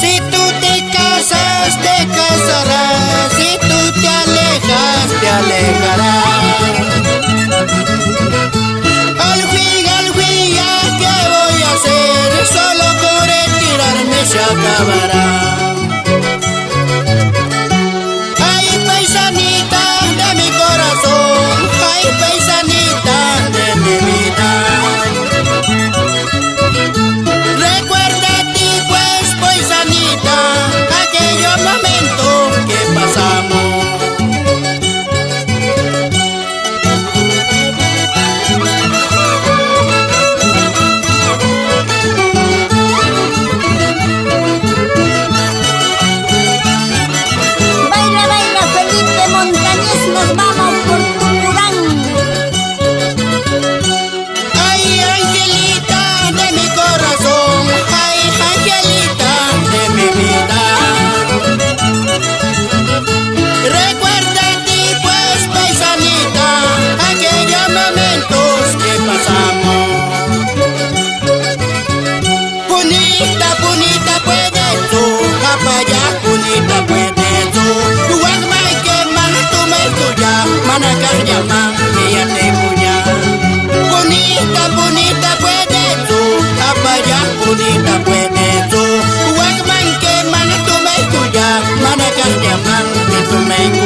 Si tú te casas, te casarás. Si tú te alejas, te alejarás. Aljuiga, aljuiga, ¿qué voy a hacer? Solo por retirarme se acabará. nos vamos por Tucurán. Ay, angelita de mi corazón, ay, angelita de mi vida. Recuerda a ti, pues, paisanita, aquellos momentos que pasamos. Punita, punita, puedes tú, papaya, punita, puedes Ana Cardiamá, ella te puña. Bonita, bonita puedes tú, apaya, bonita puedes tú. Wakman que mana tu me cuya, mana Cardiamá, que tu me cuya.